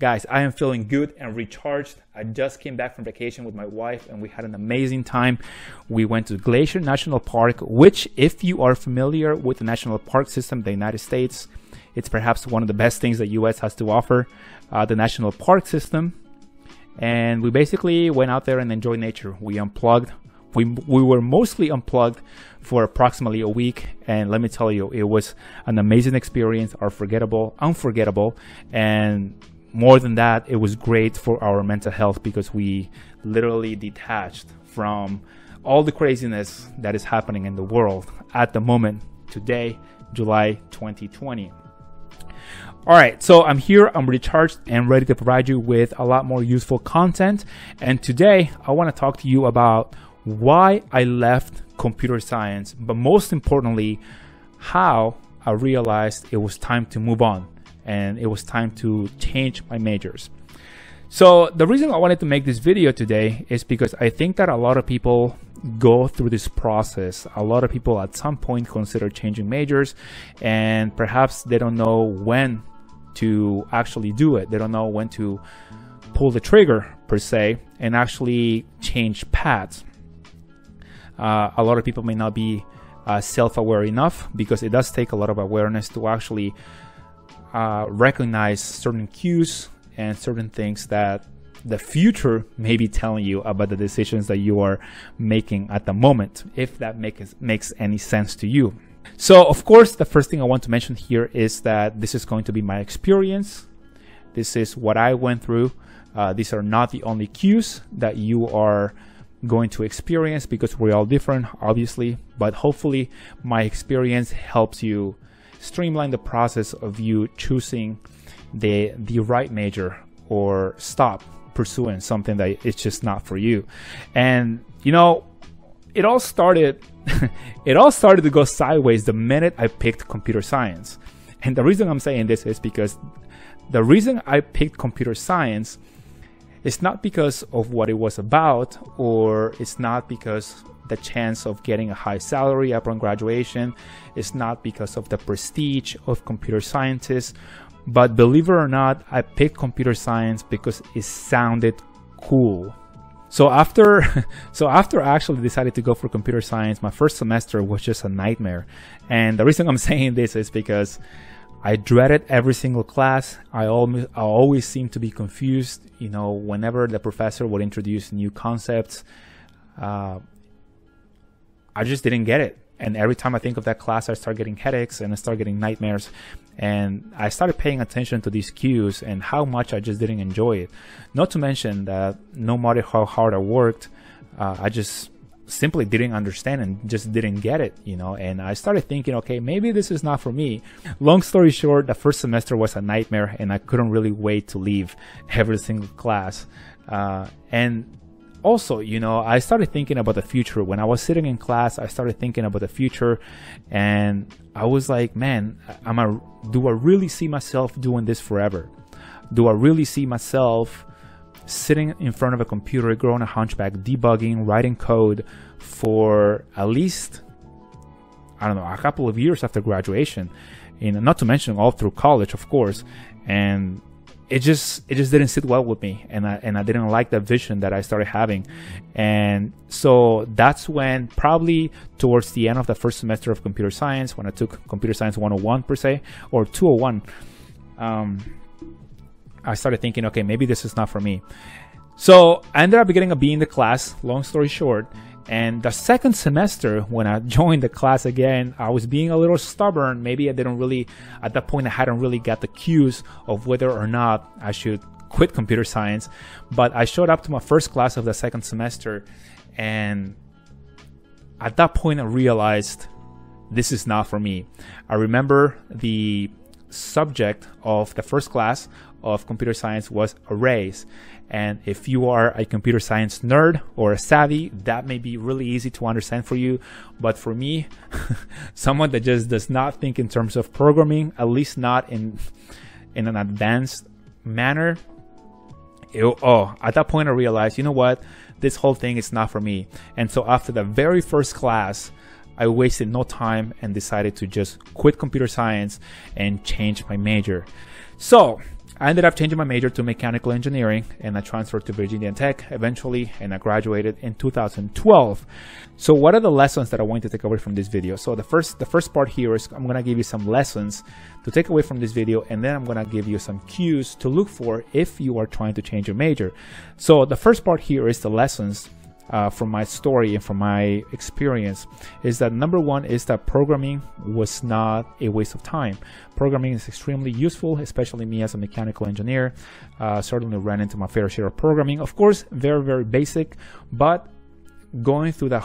Guys, I am feeling good and recharged. I just came back from vacation with my wife and we had an amazing time. We went to Glacier National Park, which, if you are familiar with the national park system of the United States, it's perhaps one of the best things the US has to offer uh, the national park system. And we basically went out there and enjoyed nature. We unplugged. We, we were mostly unplugged for approximately a week. And let me tell you, it was an amazing experience, unforgettable, unforgettable. And more than that, it was great for our mental health because we literally detached from all the craziness that is happening in the world at the moment, today, July 2020. All right, so I'm here, I'm recharged and ready to provide you with a lot more useful content. And today, I want to talk to you about why I left computer science, but most importantly, how I realized it was time to move on and it was time to change my majors. So the reason I wanted to make this video today is because I think that a lot of people go through this process. A lot of people at some point consider changing majors and perhaps they don't know when to actually do it. They don't know when to pull the trigger per se and actually change paths. Uh, a lot of people may not be uh, self-aware enough because it does take a lot of awareness to actually uh, recognize certain cues and certain things that the future may be telling you about the decisions that you are making at the moment, if that makes makes any sense to you. So, of course, the first thing I want to mention here is that this is going to be my experience. This is what I went through. Uh, these are not the only cues that you are going to experience because we're all different, obviously. But hopefully, my experience helps you streamline the process of you choosing the the right major or stop pursuing something that it's just not for you. And you know, it all started it all started to go sideways the minute I picked computer science. And the reason I'm saying this is because the reason I picked computer science is not because of what it was about or it's not because the chance of getting a high salary upon graduation. It's not because of the prestige of computer scientists. But believe it or not, I picked computer science because it sounded cool. So after so after I actually decided to go for computer science, my first semester was just a nightmare. And the reason I'm saying this is because I dreaded every single class. I always I always seemed to be confused. You know, whenever the professor would introduce new concepts, uh, I just didn't get it. And every time I think of that class, I start getting headaches and I start getting nightmares. And I started paying attention to these cues and how much I just didn't enjoy it. Not to mention that no matter how hard I worked, uh, I just simply didn't understand and just didn't get it, you know. And I started thinking, okay, maybe this is not for me. Long story short, the first semester was a nightmare and I couldn't really wait to leave every single class. Uh, and also, you know, I started thinking about the future. When I was sitting in class, I started thinking about the future and I was like, man, am I, do I really see myself doing this forever? Do I really see myself sitting in front of a computer, growing a hunchback, debugging, writing code for at least, I don't know, a couple of years after graduation? And not to mention all through college, of course. And it just it just didn't sit well with me and I and I didn't like the vision that I started having. And so that's when probably towards the end of the first semester of computer science when I took computer science 101 per se or 201 um, I started thinking okay maybe this is not for me. So I ended up getting a B in the class long story short and the second semester, when I joined the class again, I was being a little stubborn. Maybe I didn't really, at that point, I hadn't really got the cues of whether or not I should quit computer science. But I showed up to my first class of the second semester, and at that point, I realized this is not for me. I remember the subject of the first class of computer science was arrays. And if you are a computer science nerd or a savvy, that may be really easy to understand for you. But for me, someone that just does not think in terms of programming, at least not in in an advanced manner, it, oh, at that point I realized, you know what, this whole thing is not for me. And so after the very first class, I wasted no time and decided to just quit computer science and change my major. So I ended up changing my major to mechanical engineering and I transferred to Virginia Tech eventually and I graduated in 2012. So what are the lessons that I want to take away from this video? So the first the first part here is I'm going to give you some lessons to take away from this video and then I'm going to give you some cues to look for if you are trying to change your major. So the first part here is the lessons uh, from my story and from my experience is that number one is that programming was not a waste of time. Programming is extremely useful, especially me as a mechanical engineer. Uh, certainly ran into my fair share of programming. Of course, very very basic, but going through that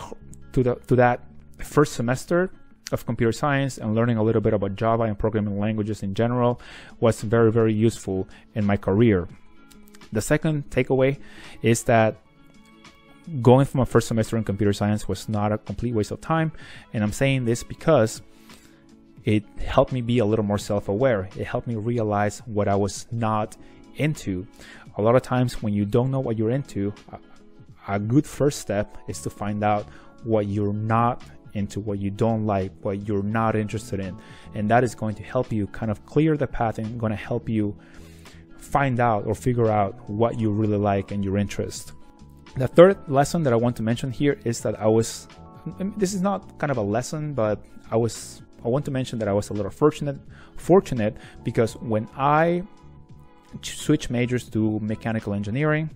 to the to that first semester of computer science and learning a little bit about Java and programming languages in general was very very useful in my career. The second takeaway is that going from a first semester in computer science was not a complete waste of time. And I'm saying this because it helped me be a little more self aware. It helped me realize what I was not into. A lot of times, when you don't know what you're into, a good first step is to find out what you're not into, what you don't like, what you're not interested in. And that is going to help you kind of clear the path and going to help you find out or figure out what you really like and your interest. The third lesson that I want to mention here is that I was, this is not kind of a lesson, but I was, I want to mention that I was a little fortunate, fortunate because when I switched majors to mechanical engineering,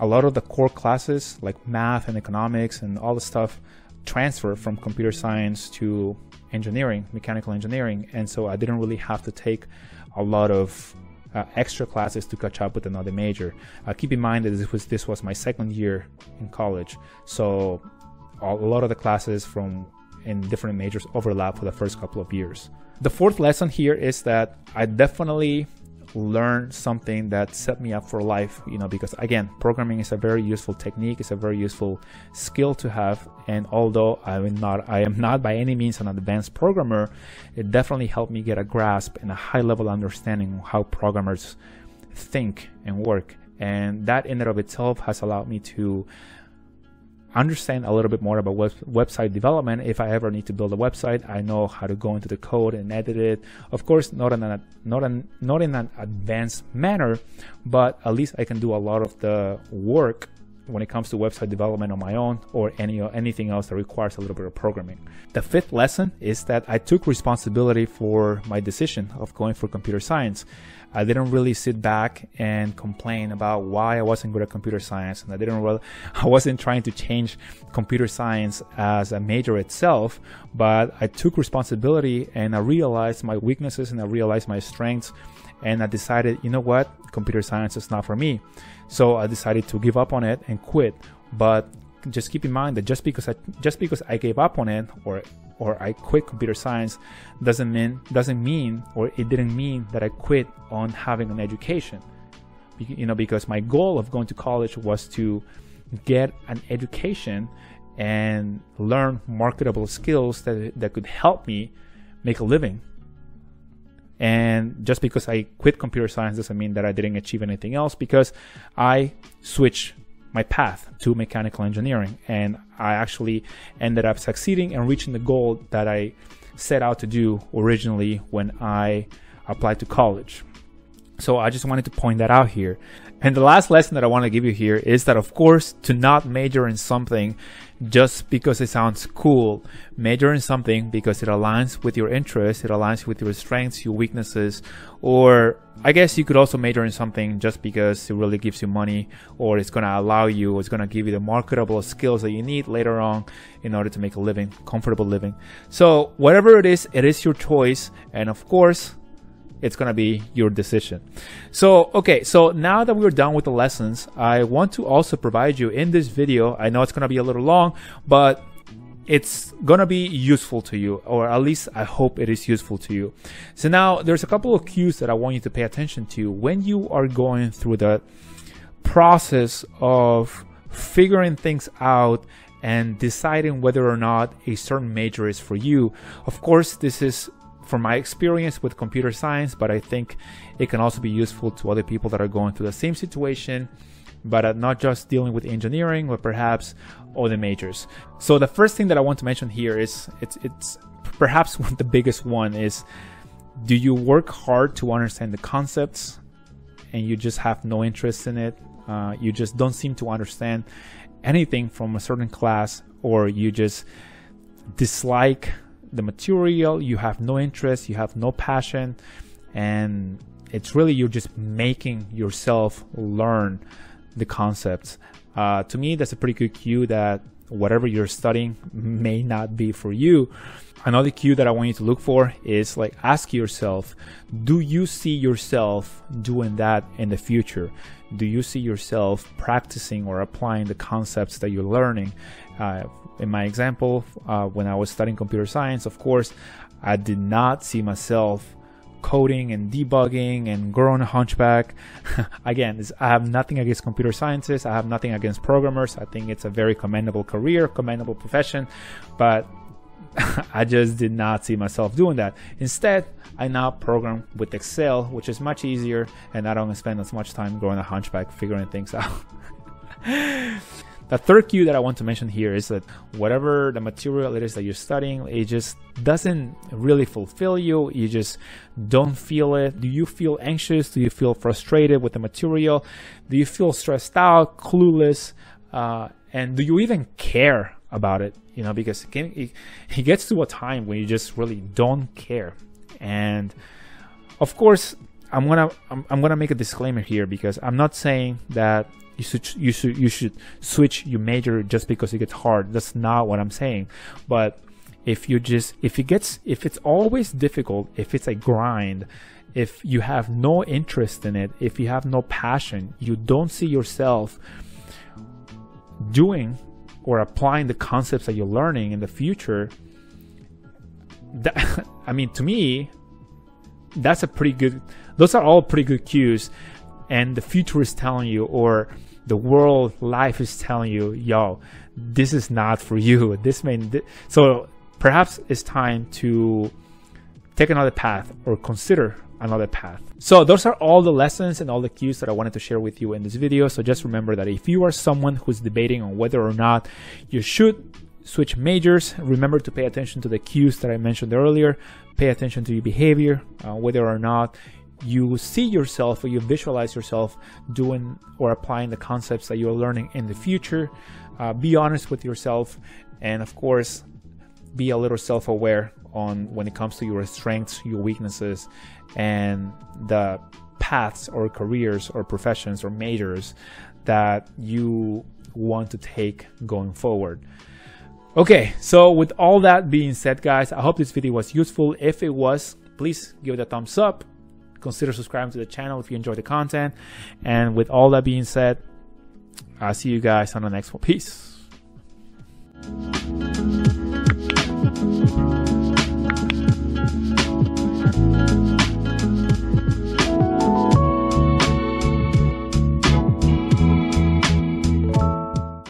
a lot of the core classes like math and economics and all the stuff transfer from computer science to engineering, mechanical engineering. And so I didn't really have to take a lot of uh, extra classes to catch up with another major. Uh, keep in mind that this was this was my second year in college, so a lot of the classes from in different majors overlap for the first couple of years. The fourth lesson here is that I definitely learn something that set me up for life you know because again programming is a very useful technique it's a very useful skill to have and although i'm not i am not by any means an advanced programmer it definitely helped me get a grasp and a high level understanding of how programmers think and work and that in and of itself has allowed me to understand a little bit more about web- website development if I ever need to build a website. I know how to go into the code and edit it. Of course, not in a, not an, not in an advanced manner, but at least I can do a lot of the work when it comes to website development on my own or any anything else that requires a little bit of programming. The fifth lesson is that I took responsibility for my decision of going for computer science. I didn't really sit back and complain about why I wasn't good at computer science, and I didn't really, I wasn't trying to change computer science as a major itself, but I took responsibility and I realized my weaknesses and I realized my strengths, and I decided, you know what, computer science is not for me. So I decided to give up on it and quit. But just keep in mind that just because I just because I gave up on it or or I quit computer science doesn't mean doesn't mean or it didn't mean that I quit on having an education. You know, because my goal of going to college was to get an education and learn marketable skills that that could help me make a living. And just because I quit computer science doesn't mean that I didn't achieve anything else because I switched my path to mechanical engineering and I actually ended up succeeding and reaching the goal that I set out to do originally when I applied to college. So I just wanted to point that out here. And the last lesson that I want to give you here is that, of course, to not major in something just because it sounds cool. Major in something because it aligns with your interests, it aligns with your strengths, your weaknesses, or I guess you could also major in something just because it really gives you money or it's going to allow you, it's going to give you the marketable skills that you need later on in order to make a living, comfortable living. So, whatever it is, it is your choice. And of course, it's going to be your decision. So, okay, so now that we're done with the lessons, I want to also provide you in this video. I know it's going to be a little long, but it's going to be useful to you, or at least I hope it is useful to you. So now there's a couple of cues that I want you to pay attention to when you are going through the process of figuring things out and deciding whether or not a certain major is for you. Of course, this is from my experience with computer science, but I think it can also be useful to other people that are going through the same situation, but uh, not just dealing with engineering, but perhaps other majors. So the first thing that I want to mention here is it's it's perhaps the biggest one is do you work hard to understand the concepts and you just have no interest in it? Uh, you just don't seem to understand anything from a certain class, or you just dislike the material, you have no interest, you have no passion, and it's really you're just making yourself learn the concepts. Uh, to me, that's a pretty good cue that whatever you're studying may not be for you. Another cue that I want you to look for is like ask yourself, do you see yourself doing that in the future? Do you see yourself practicing or applying the concepts that you're learning? Uh, in my example, uh, when I was studying computer science, of course, I did not see myself coding and debugging and growing a hunchback. Again, I have nothing against computer scientists. I have nothing against programmers. I think it's a very commendable career, commendable profession, but I just did not see myself doing that. Instead, I now program with Excel, which is much easier, and I don't spend as much time growing a hunchback figuring things out. The third cue that I want to mention here is that whatever the material it is that you're studying, it just doesn't really fulfill you. You just don't feel it. Do you feel anxious? Do you feel frustrated with the material? Do you feel stressed out, clueless? Uh, and do you even care about it? You know, because it, it gets to a time when you just really don't care. And of course, I'm gonna I'm, I'm gonna make a disclaimer here because I'm not saying that you should you should you should switch your major just because it gets hard. That's not what I'm saying. But if you just if it gets if it's always difficult, if it's a grind, if you have no interest in it, if you have no passion, you don't see yourself doing or applying the concepts that you're learning in the future, that, I mean, to me, that's a pretty good. Those are all pretty good cues, and the future is telling you, or the world life is telling you, yo, this is not for you. This may th- so perhaps it's time to take another path or consider another path. So those are all the lessons and all the cues that I wanted to share with you in this video. So just remember that if you are someone who's debating on whether or not you should switch majors, remember to pay attention to the cues that I mentioned earlier. Pay attention to your behavior, uh, whether or not you see yourself or you visualize yourself doing or applying the concepts that you're learning in the future. Uh, be honest with yourself, and of course, be a little self-aware on when it comes to your strengths, your weaknesses, and the paths or careers or professions or majors that you want to take going forward. Okay, so with all that being said, guys, I hope this video was useful. If it was, please give it a thumbs up consider subscribing to the channel if you enjoy the content. And with all that being said, I'll see you guys on the next one. Peace.